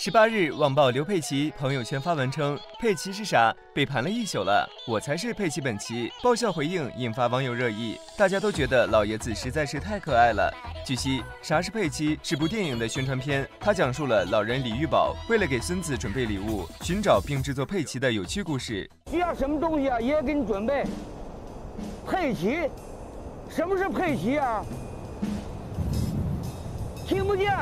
十八日，网曝刘佩琦朋友圈发文称：“佩奇是傻，被盘了一宿了，我才是佩奇本奇。”爆笑回应引发网友热议，大家都觉得老爷子实在是太可爱了。据悉，《啥是佩奇》是部电影的宣传片，它讲述了老人李玉宝为了给孙子准备礼物，寻找并制作佩奇的有趣故事。需要什么东西啊？爷爷给你准备。佩奇，什么是佩奇啊？听不见。